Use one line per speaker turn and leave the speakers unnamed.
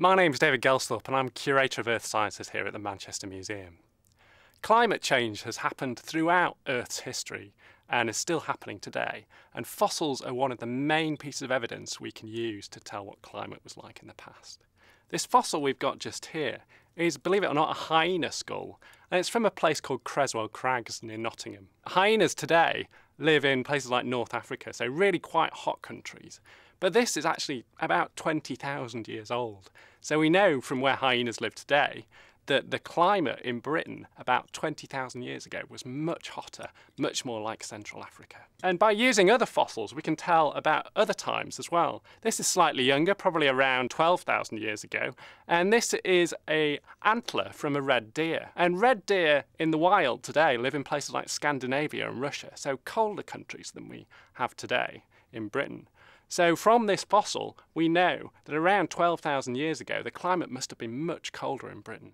My name is David Gelsthorpe and I'm Curator of Earth Sciences here at the Manchester Museum. Climate change has happened throughout Earth's history and is still happening today, and fossils are one of the main pieces of evidence we can use to tell what climate was like in the past. This fossil we've got just here is, believe it or not, a hyena skull, and it's from a place called Creswell Crags near Nottingham. Hyenas today live in places like North Africa, so really quite hot countries. But this is actually about 20,000 years old. So we know from where hyenas live today that the climate in Britain about 20,000 years ago was much hotter, much more like Central Africa. And by using other fossils, we can tell about other times as well. This is slightly younger, probably around 12,000 years ago, and this is a antler from a red deer. And red deer in the wild today live in places like Scandinavia and Russia, so colder countries than we have today in Britain. So from this fossil, we know that around 12,000 years ago, the climate must have been much colder in Britain.